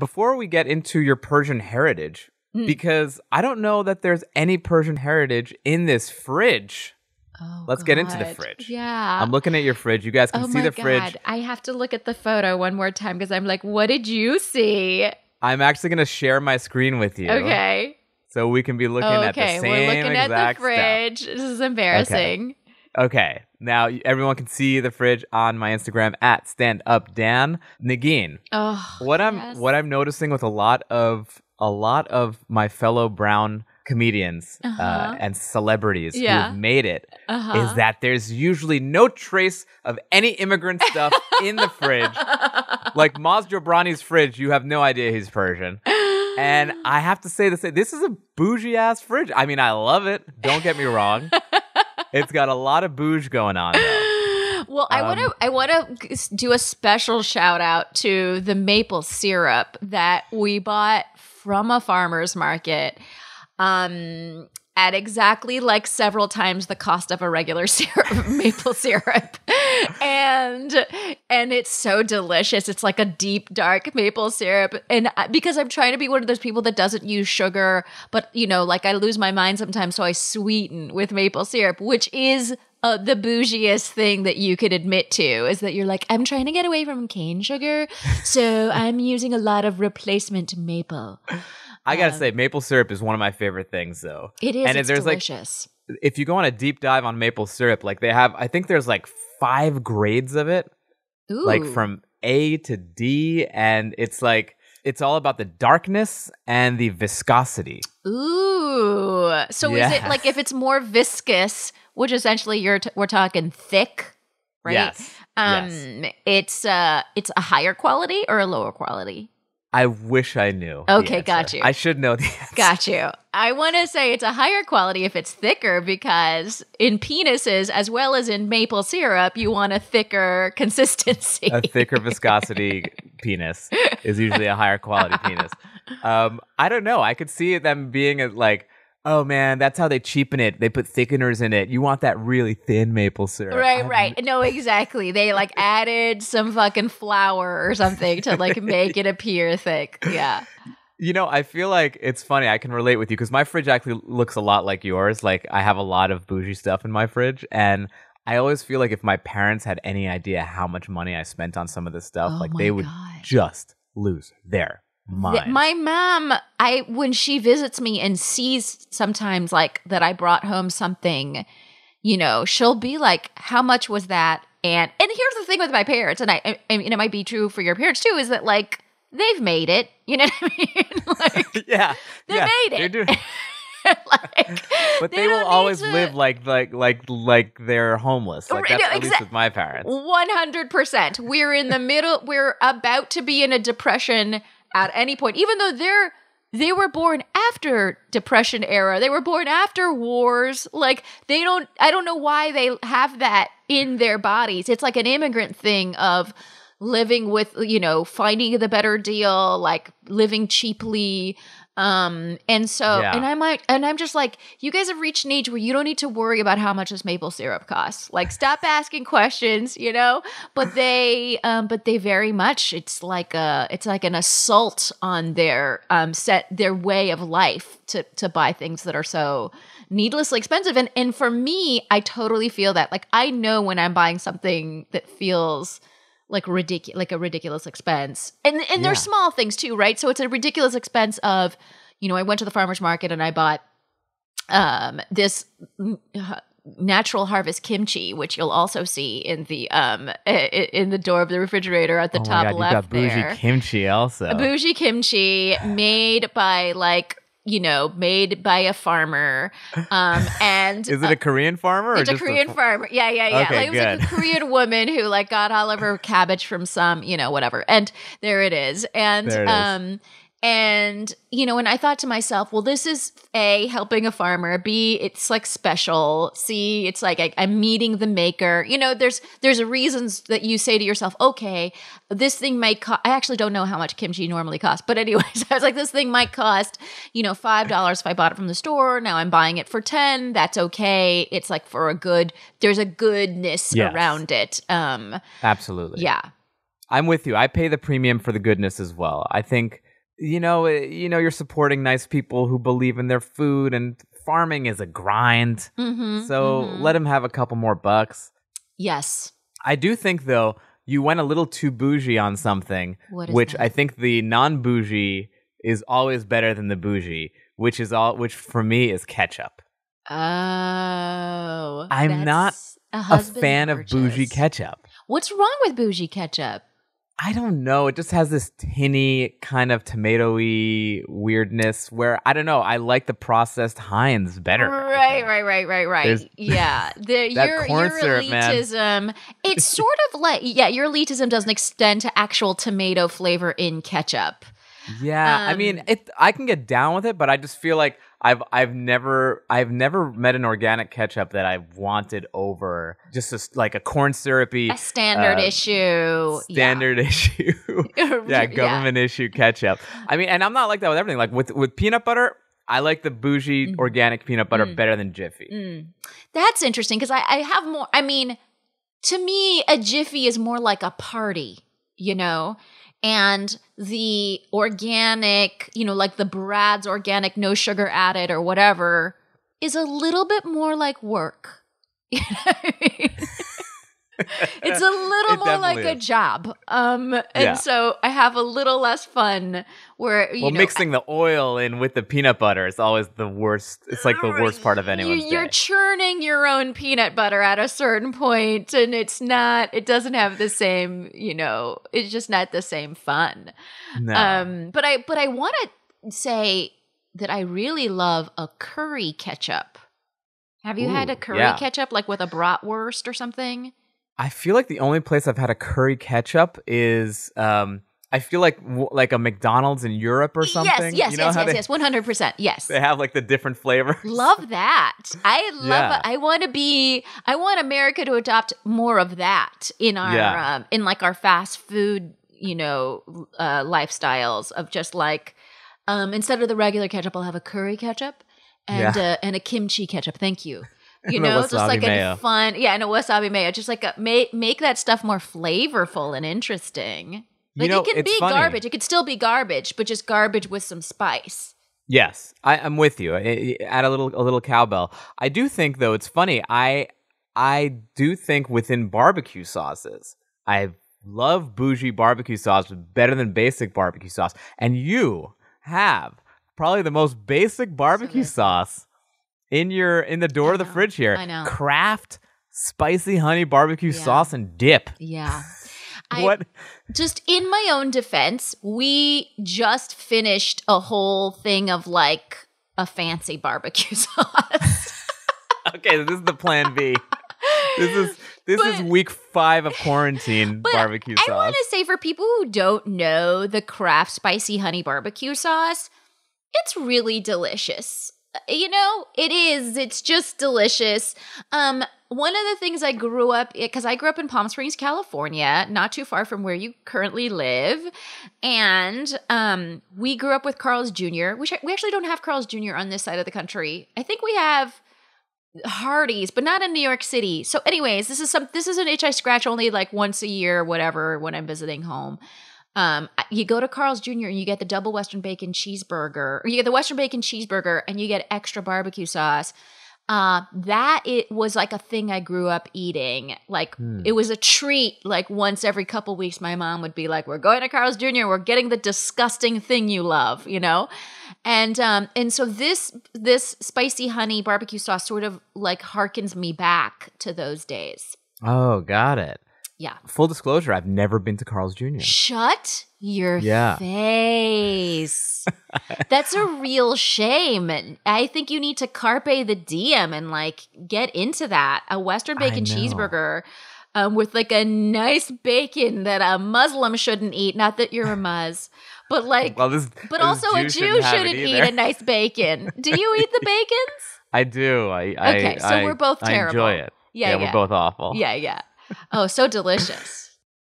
before we get into your Persian heritage, Hmm. because I don't know that there's any Persian heritage in this fridge. Oh, Let's get into the fridge. Yeah. I'm looking at your fridge. You guys can oh see the God. fridge. I have to look at the photo one more time because I'm like, what did you see? I'm actually going to share my screen with you. Okay. So we can be looking at the okay. same We're looking at the exact stuff. fridge. This is embarrassing. Okay. Okay, now everyone can see the fridge on my Instagram at stand up Dan Negin. Oh, What I'm yes. what I'm noticing with a lot of a lot of my fellow brown comedians uh Uh-huh. and celebrities Yeah. who've made it is uh-huh. that there's usually no trace of any immigrant stuff in the fridge. Like Maz Jobrani's fridge, you have no idea he's Persian. And I have to say this: this is a bougie ass fridge. I mean, I love it. Don't get me wrong. it's got a lot of bouge going on. Though. Well, I want to Um, I want to do a special shout out to the maple syrup that we bought from a farmer's market um at exactly like several times the cost of a regular syrup maple syrup. And and it's so delicious. It's like a deep dark maple syrup. And I- because i'm trying to be one of those people that doesn't use sugar but you know like i lose my mind sometimes so i sweeten with maple syrup which is uh, the bougiest thing that you could admit to is that you're like i'm trying to get away from cane sugar so i'm using a lot of replacement maple I gotta say, maple syrup is one of my favorite things, though. it is And it's there's, like, If you go on a deep dive on maple syrup, like they have, I think there's like five grades of it, Ooh. like from A to D, and it's like it's all about the darkness and the viscosity. Ooh. So is it like if it's more viscous, which essentially you're t- we're talking thick, right? Yes. Um yes. it's uh it's a higher quality or a lower quality? I wish I knew. Okay, got you. I should know the answer. Got you. I want to say it's a higher quality if it's thicker because in penises as well as in maple syrup, you want a thicker consistency. a thicker viscosity penis is usually a higher quality penis. Um, I don't know. I could see them being a, like, oh man, that's how they cheapen it. They put thickeners in it. You want that really thin maple syrup. Right, I'm- right. No, exactly. They like added some fucking flour or something to like make it appear thick. Yeah. You know, I feel like it's funny. I can relate with you because my fridge actually looks a lot like yours. Like I have a lot of bougie stuff in my fridge, and I always feel like if my parents had any idea how much money I spent on some of this stuff, Oh like they would God. just lose their Th- My mom, I when she visits me and sees sometimes like that I brought home something, you know, she'll be like, "How much was that?" And and here's the thing with my parents, and I, I, I mean, it might be true for your parents too, is that like they've made it. You know what I mean? like yeah, they yeah, made it. do. like, But they they, will always to- live like like like like they're homeless. Like that's no, at least with my parents. One hundred percent. We're in the middle. We're about to be in a depression at any point, even though they're they were born after depression era. They were born after wars. Like they don't. I don't know why they have that in their bodies. It's like an immigrant thing of living with you know finding the better deal like living cheaply um and so Yeah. and i'm like and i'm just like you guys have reached an age where you don't need to worry about how much this maple syrup costs. Like stop asking questions you know? But they um but they very much it's like a it's like an assault on their um set their way of life to to buy things that are so needlessly expensive. And and for me i totally feel that. Like i know when i'm buying something that feels like ridiculous like a ridiculous expense and and Yeah. there's small things too right so it's a ridiculous expense of you know i went to the farmers market and i bought um this uh, natural harvest kimchi which you'll also see in the um in the door of the refrigerator at the oh top God, left you got bougie there kimchi also. a bougie kimchi made by like you know made by a farmer um and Is it a Korean farmer? it's a Korean f- farmer. Yeah, yeah, yeah. Okay, like, it was like a Korean woman who like got all of her cabbage from some, you know, whatever. And there it is. And There it is. And you know, and I thought to myself, well, this is A, helping a farmer, B, it's like special. C, it's like I, I'm meeting the maker. You know, there's there's reasons that you say to yourself, okay, this thing might cost I actually don't know how much kimchi normally costs, but anyways, I was like, this thing might cost, you know, five dollars if I bought it from the store. Now I'm buying it for ten. That's okay. It's like for a good there's a goodness Yes. around it. Um Absolutely. yeah. I'm with you. I pay the premium for the goodness as well. I think you know, eh, you know, you're supporting nice people who believe in their food, and farming is a grind. Mm-hmm, So mhm. let him have a couple more bucks. yes. I do think though you went a little too bougie on something, What is which that? I think the non bougie is always better than the bougie, which is all which for me is ketchup. Oh, I'm not a, A fan of bougie ketchup. What's wrong with bougie ketchup? I don't know. It just has this tinny kind of tomatoey weirdness where I don't know. I like the processed Heinz better. Right, right, right, right, right. There's- yeah, the, That your corn your syrup, man. elitism. It's sort of like yeah, your elitism doesn't extend to actual tomato flavor in ketchup. Yeah, I mean, Um, it. I can get down with it, but I just feel like I've I've never I've never met an organic ketchup that I've wanted over just a like a corn syrupy A standard uh, issue. standard issue. Yeah. yeah, government issue ketchup. I mean, and I'm not like that with everything. Like with with peanut butter, I like the bougie Mhm. organic peanut butter Mm. better than Jiffy. Mm. That's interesting because I, I have more. I mean, to me, a jiffy is more like a party, you know? And the organic, you know, like the Brad's organic, no sugar added or whatever, is a little bit more like work. You know I mean? It's a little It more like definitely a job. Um, and Yeah. so I have a little less fun where, you well, know, mixing the oil in with the peanut butter is always the worst. It's like the worst part of anyone's you, You're day. churning your own peanut butter at a certain point, and it's not. It doesn't have the same. You know, it's just not the same fun. No. Um, but I but I want to say that I really love a curry ketchup. Have you had a curry yeah. ketchup like with a bratwurst or something? I feel like the only place I've had a curry ketchup is um I feel like w- like a McDonald's in Europe or something. Yes, yes, you know yes, how yes, they, yes, one hundred percent. Yes. they have like the different flavors. Love that. I love Yeah. it. I want to be I want America to adopt more of that in our Yeah. um, in like our fast food, you know, uh lifestyles of just like um instead of the regular ketchup I'll have a curry ketchup and Yeah. uh, and a kimchi ketchup. Thank you. You know, just like mayo. a fun, yeah, and a wasabi mayo. Just like a, make make that stuff more flavorful and interesting. You Like know, it can be funny. garbage. It could still be garbage, but just garbage with some spice. Yes, I, I'm with you. Add a little a little cowbell. I do think though it's funny. I I do think within barbecue sauces, I love bougie barbecue sauce better than basic barbecue sauce. And you have probably the most basic barbecue good. sauce in your in the door I of the fridge here. I know. Kraft spicy honey barbecue Yeah. sauce and dip. Yeah. I- what? just in my own defense, we just finished a whole thing of like a fancy barbecue sauce. Okay, this is the plan B. This is this is week five of quarantine But barbecue I want to say for people who don't know the Kraft spicy honey barbecue sauce, it's really delicious. Uh, You know, it is. It's just delicious. Um one of the things I grew up because I grew up in Palm Springs, California, not too far from where you currently live, and um, we grew up with Carl's Jr. Which we actually don't have Carl's Jr. on this side of the country. I think we have Hardee's, but not in New York City. So, anyways, this is some this is an itch I scratch only like once a year, whatever, when I'm visiting home. Um, you go to Carl's Jr. and you get the double Western bacon cheeseburger, or you get the Western bacon cheeseburger, and you get extra barbecue sauce. Uh, that it was like a thing I grew up eating. Like Hmm. it was a treat. Like once every couple weeks, my mom would be like, "We're going to Carl's Jr. We're getting the disgusting thing you love," you know. And um, and so this this spicy honey barbecue sauce sort of like harkens me back to those days. Oh, got it. Yeah. Full disclosure, I've never been to Carl's Jr. Shut your Yeah. face. That's a real shame. And I think you need to carpe the diem and like get into that. A Western bacon cheeseburger um, with like a nice bacon that a Muslim shouldn't eat. Not that you're a Muz, but like, Well, this, but this also a Jew shouldn't, shouldn't eat a nice bacon. Do you eat the bacons? I do. I, I Okay, so I- we're both I enjoy terrible. it. Yeah, yeah, yeah. we're both awful. Yeah, yeah. Oh, so delicious.